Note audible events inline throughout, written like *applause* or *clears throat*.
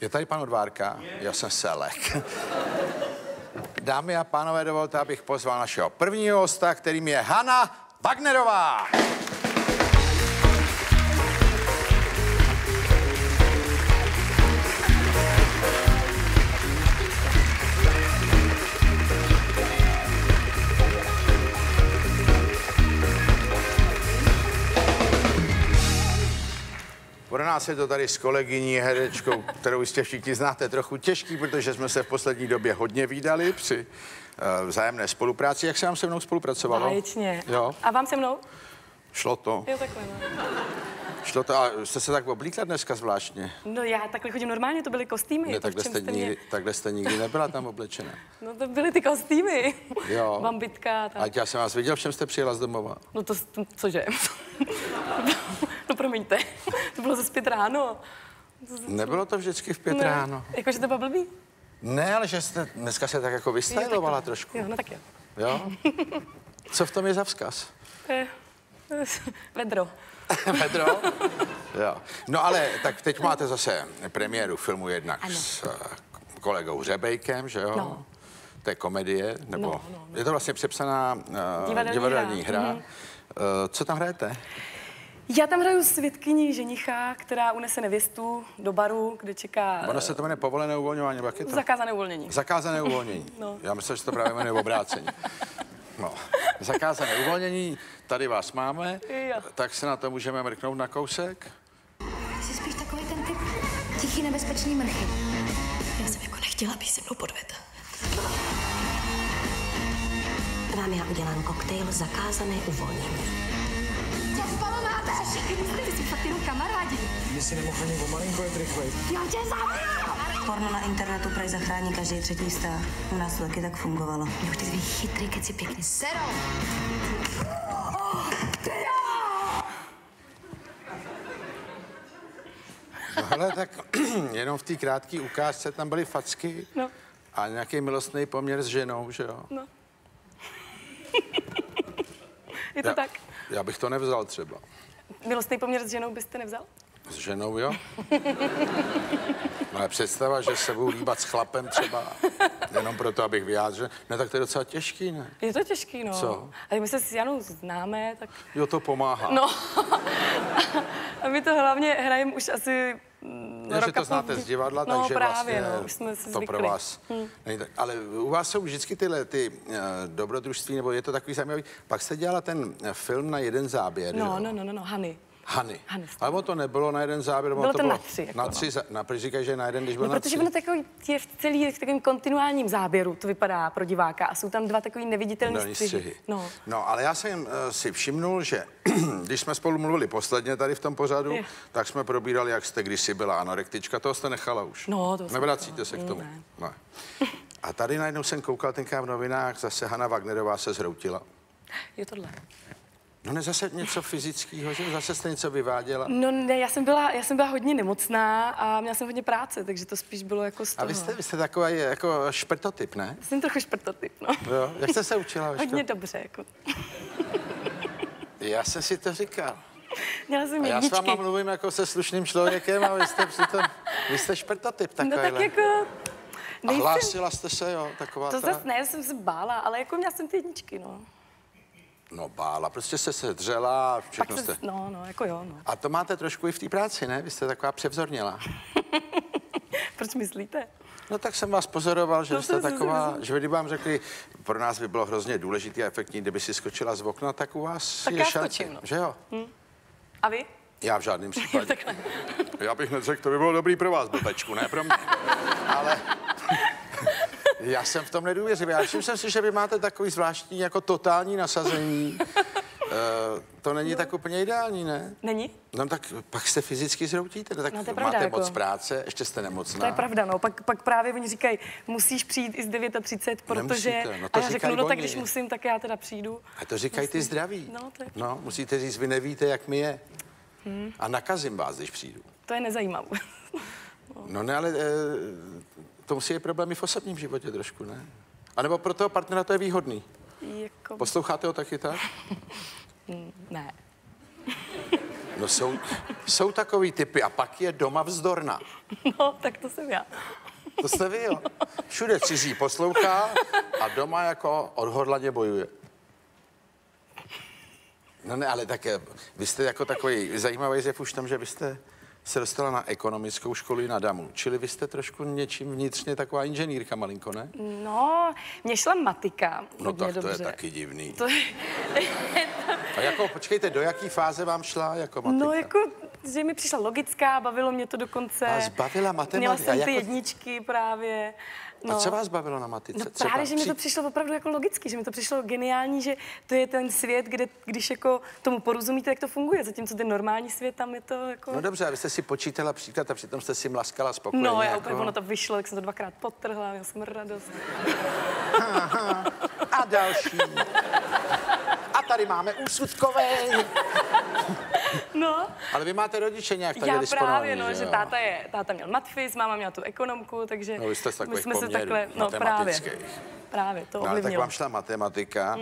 Je tady pan Odvárka? Já jsem Selek. Dámy a pánové, dovolte, abych pozval našeho prvního hosta, kterým je Hanna Wagnerová. Pro nás je to tady s kolegyní herečkou, kterou jistě všichni znáte, trochu těžký, protože jsme se v poslední době hodně výdali při uh, vzájemné spolupráci. Jak se vám se mnou spolupracovalo? Báječně. Jo, A vám se mnou? šlo to. Jo, takhle, no. Šlo to a jste se tak oblíkla dneska zvláštně. No já takhle chodím normálně, to byly kostýmy. Ne, takhle jste, nikdy, mě- takhle jste nikdy nebyla tam oblečena. *laughs* No to byly ty kostýmy. Jo. *laughs* Bambitka, tak. Ať já jsem vás viděl, v čem jste přijela z domova. No to, to cože? *laughs* no promiňte, *laughs* to bylo zase pět ráno. Nebylo to vždycky v pět Ne, ráno. Jakože to bylo blbý? Ne, ale že jste dneska se tak jako Jo, vystylovala takhle. trošku. Jo, no tak jo. Jo? *laughs* Co v tom je za vzkaz? Je- *laughs* Vedro. Pedro? jo. No ale tak teď máte zase premiéru filmu jednak Ano. s eh, kolegou Řebejkem, že jo? No. To je komedie, nebo No, no, no. je to vlastně přepsaná uh, Divadelní divadelní hra. hra. Mhm. Uh, co tam hrajete? Já tam hraju svědkyni ženicha, která unese nevěstu do baru, kde čeká Ono se to jmenuje povolené uvolňování, nebo jak je to? zakázané uvolnění. Zakázané uvolnění. *laughs* No. Já myslím, že to právě jmenuje obráceně. No. Zakázané uvolnění, tady vás máme, Jo. tak se na to můžeme mrknout na kousek. Jsi spíš takový ten typ tichý nebezpečný mrchy. Já jsem jako nechtěla, aby se mnou podvedl. Vám já udělám koktejl zakázané uvolnění. Fakt jenom kamarádi. My si nemohli ani o malinko jet rychleji. Já tě zabiju! Porno na internetu prej zachrání každý třetí vztah. U nás to taky tak fungovalo. Už ty tvý chytrý keci pěkně serou. No hele, tak *clears throat* jenom v té krátké ukázce tam byly facky No. a nějaký milostný poměr s ženou, že jo? No. *laughs* Je to Já, tak? já bych to nevzal třeba. Milostný poměr s ženou byste nevzal? S ženou, jo? Ale představa, že se budu líbat s chlapem třeba, jenom proto, abych vyjádřil, ne, tak to je docela těžký, ne? Je to těžký, no. Co? Ale my se s Janou známe, tak... Jo, to pomáhá. No. *laughs* a my to hlavně hrajeme už asi že to půl. znáte z divadla, no, takže právě, vlastně no, už jsme si to zvykli. pro vás není tak. Ale u vás jsou vždycky tyhle ty uh, dobrodružství, nebo je to takový zajímavý. Pak jste dělala ten eh, film na jeden záběr, No, no, no, no, no, Hany. Hany. Hany. Ale ono to nebylo na jeden záběr, Bylo to to bylo na tři, jako na no. tři, za- na, říkají, že na jeden, když byl No, na protože tři? ono takový je v celý v takovém kontinuálním záběru, to vypadá pro diváka. A jsou tam dva takový neviditelné střihy. střihy. No. no, ale já jsem uh, si všimnul, že *clears throat* když jsme spolu mluvili posledně tady v tom pořadu, Je. tak jsme probírali, jak jste kdysi byla anorektička. Toho jste nechala už. No, to Nevracíte se k tomu? Ne. ne. A tady najednou jsem koukal tenkrát v novinách, zase Hanna Wagnerová se zhroutila. Je tohle. No ne, zase něco fyzického, že zase jste něco vyváděla. No ne, já jsem, byla, já jsem byla hodně nemocná a měla jsem hodně práce, takže to spíš bylo jako z A toho. vy jste, vy jste takový jako šprtotyp, ne? Jsem trochu šprtotyp, no. Jo. Jak jste se učila? Hodně dobře, jako. Já jsem si to říkal. Měla jsem A já s jedničky. váma mluvím jako se slušným člověkem a vy jste přitom, vy jste šprtotyp No takovýhle. tak jako... A Nejsem, hlásila jste se, jo, taková to ta... zase ne, já jsem se bála, ale jako měla jsem ty jedničky, no. No bála, prostě jste se dřela, a Pak všechno se, jste... no, no, jako jo, no. A to máte trošku i v té práci, ne? Vy jste taková převzorněla. *laughs* Proč myslíte? No tak jsem vás pozoroval, že No, jste taková, že kdyby vám řekli, pro nás by bylo hrozně důležitý a efektní, kdyby si skočila z okna, tak u vás Tak je šance, no. že jo? A vy? Já v žádném *laughs* případě. Já bych neřekl, to by bylo dobrý pro vás, blbečku, ne pro mě. *laughs* Ale já jsem v tom nedůvěřivý. Já všiml jsem si, že vy máte takový zvláštní jako totální nasazení. Uh, *laughs* to není tak úplně ideální, ne? Není? No tak pak se fyzicky zhroutíte, no, tak No, to je máte pravda, moc jako. práce, ještě jste nemocná. To je pravda, no. Pak, pak právě oni říkají, musíš přijít i z 39, protože... Nemusíte, no to a já řeknu, no tak když musím, tak já teda přijdu. A to říkají ty zdraví. No, to je- no, musíte říct, vy nevíte, jak mi je. Hmm. A nakazím vás, když přijdu. To je nezajímavé. No ne, ale e, to musí být problémy v osobním životě trošku, ne? A nebo pro toho partnera to je výhodný. jako... Posloucháte ho taky tak? *laughs* Ne. No jsou, Jsou takový typy a pak je doma vzdorná. *laughs* No, tak to jsem já. To jste vy, jo. Všude cizí poslouchá a doma jako odhodlaně bojuje. No ne, ale tak vy jste jako takový zajímavý zev už tam, že vy jste se dostala na ekonomickou školu na Damu. Čili vy jste trošku něčím vnitřně taková inženýrka malinko, ne? No, mě šla matika. No tak to dobře. je taky divný. To je, *laughs* A jako, počkejte, do jaký fáze vám šla jako matika? no jako, že mi přišla logická, bavilo mě to dokonce. Vás bavila matematika, Měla jsem ty jako- jedničky právě. A co vás bavilo na matice? No Třeba právě, že mi to při- přišlo opravdu jako logicky, že mi to přišlo geniální, že to je ten svět, kde když jako tomu porozumíte, jak to funguje, zatímco ten normální svět, tam je to jako... No dobře, a vy jste si počítala příklad a přitom jste si mlaskala spokojeně. No, já jako... úplně, ono to vyšlo, tak jsem to dvakrát potrhla, měl jsem radost. *laughs* A další. A tady máme úsudkové. No, Ale vy máte rodiče nějak tady já právě, no, že jo? táta, je, táta měl matfis, máma měla tu ekonomku, takže No, vy jste my jsme se takhle, no právě, právě, to No, ale tak ovlivnilo. vám šla matematika.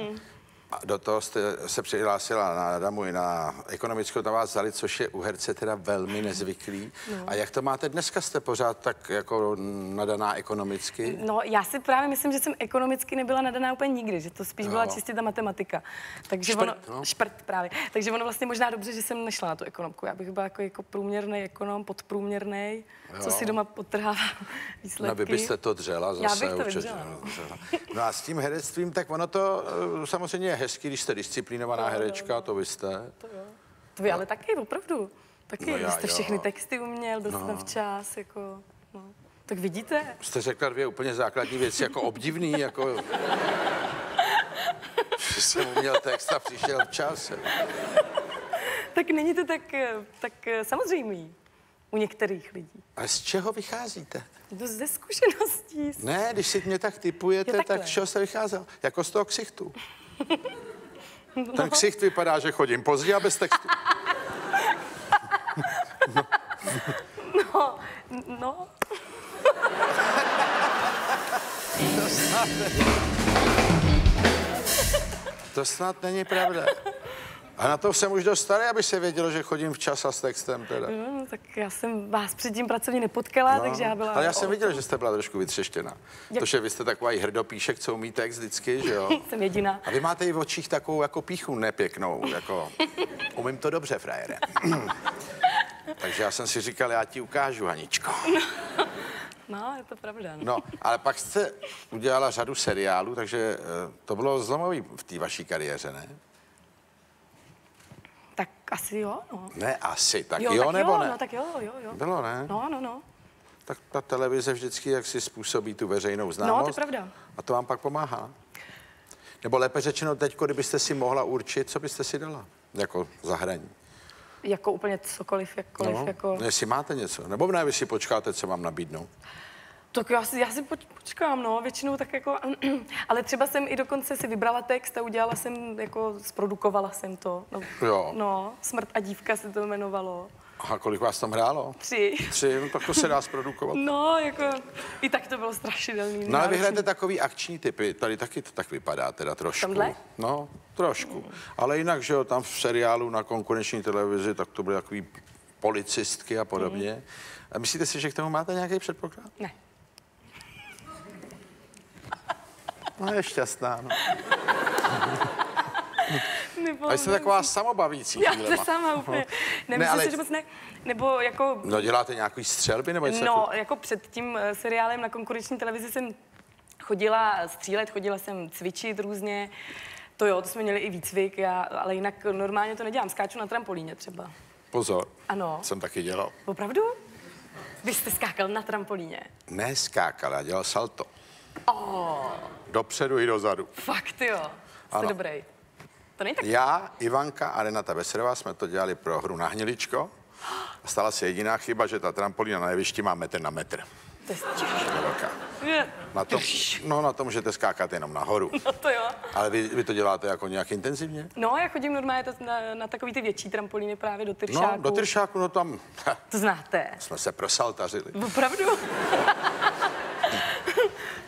A do toho jste se přihlásila na Damu i na ekonomickou, tam vás vzali, což je u herce teda velmi nezvyklý. No. A jak to máte dneska? Jste pořád tak jako nadaná ekonomicky? No, já si právě myslím, že jsem ekonomicky nebyla nadaná úplně nikdy, že to spíš byla Jo. čistě ta matematika. Takže Šprt, ono, no. šprt právě. Takže ono vlastně možná dobře, že jsem nešla na tu ekonomku. Já bych byla jako, jako průměrný ekonom, podprůměrný, co Jo. si doma podtrhává *laughs* výsledky. No, vy byste to dřela Já zase. bych to určitě, vydřela. no. No a s tím herectvím, tak ono to eh, samozřejmě hezký, když jste disciplinovaná herečka, to vy jste. To vy ale taky, opravdu. Taky, No no já, jste jo. všechny texty uměl, byl no. včas, jako, no. Tak vidíte, Jste řekla dvě úplně základní věci, jako obdivný, jako... že *laughs* jsem uměl text a přišel včas. jo. tak není to tak, tak samozřejmý u některých lidí. A z čeho vycházíte? To ze zkušeností. Ne, když si mě tak typujete, Jo, tak z čeho jste vycházel? Jako z toho ksichtu. *laughs* Ten ksicht vypadá, že chodím pozdě a bez textu. *laughs* No, no, To snad není pravda. *laughs* A na to jsem už dost starý, aby se vědělo, že chodím včas a s textem teda. no, tak já jsem vás předtím pracovně nepotkala, no, takže já byla... Ale já jsem o- viděl, že jste byla trošku vytřeštěna. Jak- To, že vy jste takový hrdopíšek, co umí text vždycky, že jo? *laughs* Jsem jediná. A vy máte i v očích takovou jako píchu nepěknou, jako *laughs* umím to dobře, frajere. *clears throat* Takže já jsem si říkal, já ti ukážu, Haničko. *laughs* No, je to pravda. No. No, ale pak jste udělala řadu seriálů, takže eh, to bylo zlomový v té vaší kariéře, ne? Tak asi jo, no. Ne, asi. Tak jo, tak nebo jo, ne? no, tak jo, jo, jo. Bylo, ne? No, no, no. Tak ta televize vždycky jak si způsobí tu veřejnou známost. No, to je pravda. A to vám pak pomáhá. Nebo lépe řečeno, teď, kdybyste si mohla určit, co byste si dala jako zahraní. Jako úplně cokoliv, jakkoliv, No, jako... Jestli máte něco. Nebo ne, vy si počkáte, co vám nabídnou. Tak já si, já si poč, počkám, no, většinou tak jako, *clears throat* ale třeba jsem i dokonce si vybrala text a udělala jsem, jako, zprodukovala jsem to. No, Jo. no Smrt a dívka se to jmenovalo. A kolik vás tam hrálo? Tři. Tři, no tak to se dá zprodukovat. No, jako, i tak to bylo strašidelný. No ale vy náročný. hrajete takový akční typy, tady taky to tak vypadá teda trošku. Tamhle? No, trošku. Ale jinak, že jo, tam v seriálu na konkurenční televizi, tak to byly takový policistky a podobně. A myslíte si, že k tomu máte nějaký předpoklad? Ne. No je šťastná, no. *laughs* Nebo, A jste taková samobavící Já se sama úplně. *laughs* Ne, Nemyslím ale- si, že moc ne. Nebo jako No děláte nějaký střelby nebo něco? No, takového? jako před tím eh, seriálem na konkurenční televizi jsem chodila střílet, chodila jsem cvičit různě. To jo, to jsme měli i výcvik, já, ale jinak normálně to nedělám. Skáču na trampolíně třeba. Pozor. Ano. Jsem taky dělal. Opravdu? Vy jste skákal na trampolíně. Ne skákal, já dělal salto. Oh. Dopředu i dozadu. Fakt jo. Jste Ano. dobrý. To není tak. Já, Ivanka a Renata Veserová jsme to dělali pro hru na hniličko. A stala se jediná chyba, že ta trampolína na jevišti má metr na metr. To velká. Je. Na tom, no, na tom můžete skákat jenom nahoru. *laughs* No to jo. Ale vy, vy to děláte jako nějak intenzivně? No, já chodím normálně to na, na takový ty větší trampolíny právě do tyršáku. No, do Tyršáku, no tam *laughs* To znáte. jsme se prosaltařili. Opravdu? *laughs*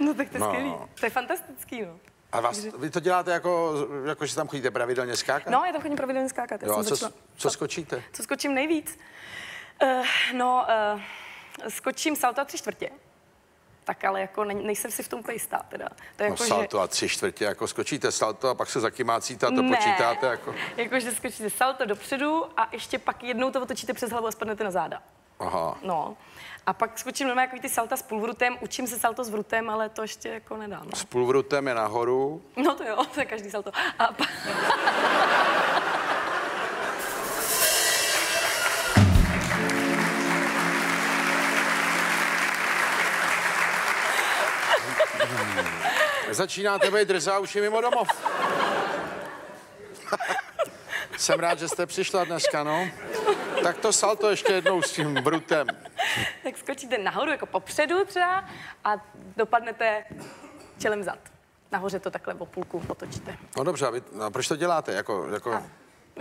*laughs* no tak to je No. skvělý. To je fantastický, no. A vás, vy to děláte jako, jako že tam chodíte pravidelně skákat? No, já tam chodím pravidelně skákat. Jo, co, začala- co skočíte? Co skočím nejvíc? Uh, no, uh, skočím salto a tři čtvrtě. Tak ale jako ne, nejsem si v tom úplně jistá teda. To je No jako, salto a tři čtvrtě, jako skočíte salto a pak se zakymácíte a to ne, počítáte jako... jako, že skočíte salto dopředu a ještě pak jednou to otočíte přes hlavu a spadnete na záda. Aha. No. A pak skočím normálně jako ty salta s půlvrutem, učím se salto s vrutem, ale to ještě jako nedám. No, S půlvrutem je nahoru. no to jo, *laughs* to je každý salto. A pa... *laughs* Začínáte být drzá už je mimo domov. *laughs* Jsem rád, že jste přišla dneska, no. Tak to salto ještě jednou s tím brutem. tak skočíte nahoru jako popředu třeba a dopadnete čelem zad. Nahoře to takhle o půlku otočíte. No dobře, a, vy, a proč to děláte? Jako, jako,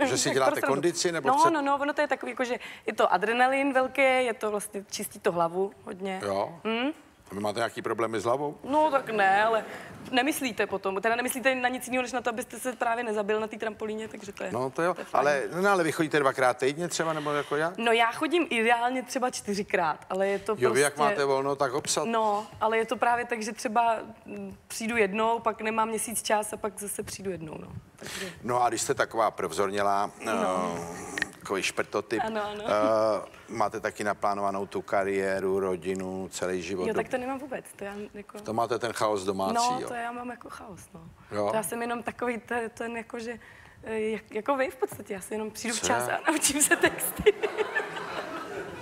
že si děláte *laughs* kondici? Nebo no, chcete... no, no, ono to je takový, jako, že je to adrenalin velký, je to vlastně, čistí to hlavu hodně. Jo? Hm? A vy máte nějaký problémy s hlavou? No tak ne, ale nemyslíte potom, teda nemyslíte na nic jiného, než na to, abyste se právě nezabil na té trampolíně, takže to je. No to jo, je fajn. ale, no, ale vy chodíte dvakrát týdně třeba, nebo jako já? No já chodím ideálně třeba čtyřikrát, ale je to Jo, prostě... vy jak máte volno, tak obsat. No, ale je to právě tak, že třeba mm, přijdu jednou, pak nemám měsíc čas a pak zase přijdu jednou, no. Takže... No a když jste taková provzornělá, no. Takový šprtotyp, Ano, ano. Uh, máte taky naplánovanou tu kariéru, rodinu, celý život. Jo, tak to nemám vůbec, to já jako... To máte ten chaos domácí, No, jo? to já mám jako chaos, no. Jo? To já jsem jenom takový ten, ten jako, že eh, jak, jako vy v podstatě, já si jenom přijdu Co včas já? a naučím se texty.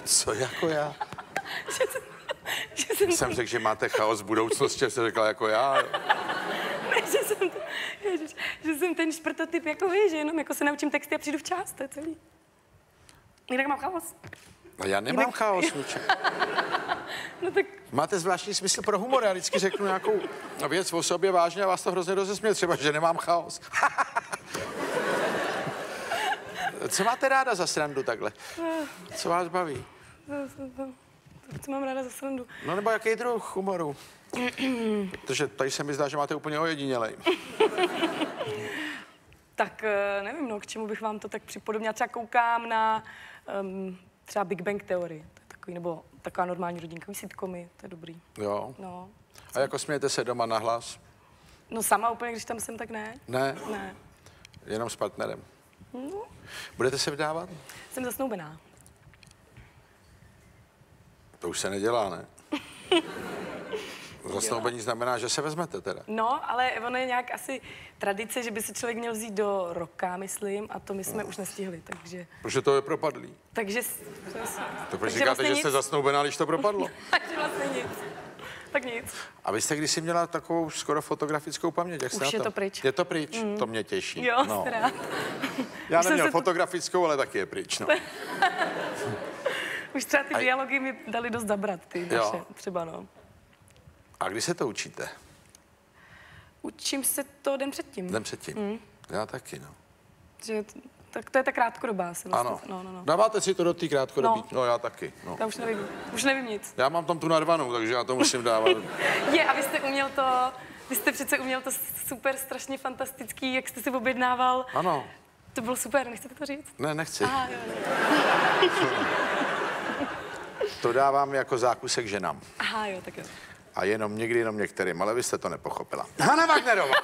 Co jako já? *laughs* že jsem, že jsem, Jsem řekl, že máte chaos v budoucnosti, jste řekla jako já. *laughs* ne, že jsem, ježiš, že jsem ten šprtotyp jako vy, že jenom jako se naučím texty a přijdu včas, to je celý. Jinak mám chaos. A já nemám Jinak- chaos, Luček. *laughs* No tak Máte zvláštní smysl pro humor. Já vždycky řeknu nějakou věc o sobě vážně a vás to hrozně rozesměje. Třeba, že nemám chaos. *laughs* Co máte ráda za srandu takhle? Co vás baví? co mám ráda za srandu. No nebo jaký druh humoru? *clears throat* Protože tady se mi zdá, že máte úplně ojedinělej. *laughs* Tak eh, nevím, no, k čemu bych vám to tak připodobnila. Třeba koukám na um, třeba Big Bang Theory, to je takový, nebo taková normální rodinka, sitcomy, to je dobrý. Jo. No. A jako smějete se doma na hlas? no sama úplně, když tam jsem, tak ne. Ne, Ne. jenom s partnerem. No, Budete se vdávat? jsem zasnoubená. To už se nedělá, ne? Zasnoubení znamená, že se vezmete teda. No, ale ono je nějak asi tradice, že by se člověk měl vzít do roka, myslím, a to my jsme už nestihli, takže... Protože to je propadlý. Takže... To, je- To proč takže říkáte, vlastně že jste nic. zasnoubená, když to propadlo? *laughs* Takže vlastně nic. Tak nic. A vy jste kdysi měla takovou skoro fotografickou paměť, jak jste Už je to pryč. Je to pryč, to mě těší. Jo, no. Já Už neměl se to- fotografickou, ale taky je pryč. No. *laughs* Už třeba ty A- dialogy mi dali dost zabrat, ty Jo. naše, třeba no. A kdy se to učíte? Učím se to den předtím. Den předtím. Mm. Já taky, no. Že, tak to je ta krátkodobá se vlastně. Ano. No, no, no. Dáváte si to do té krátkodobí? No. No. já taky. No. Já už nevím, už nevím nic. Já mám tam tu narvanou, takže já to musím dávat. *laughs* Je, a vy jste uměl to, vy jste přece uměl to super, strašně fantastický, jak jste si objednával. Ano. To bylo super, nechcete to říct? Ne, nechci. Aha, jo, jo. *laughs* To dávám jako zákusek ženám. Aha, jo, tak jo. A jenom někdy jenom některým, ale vy jste to nepochopila. Hanna Wagnerová!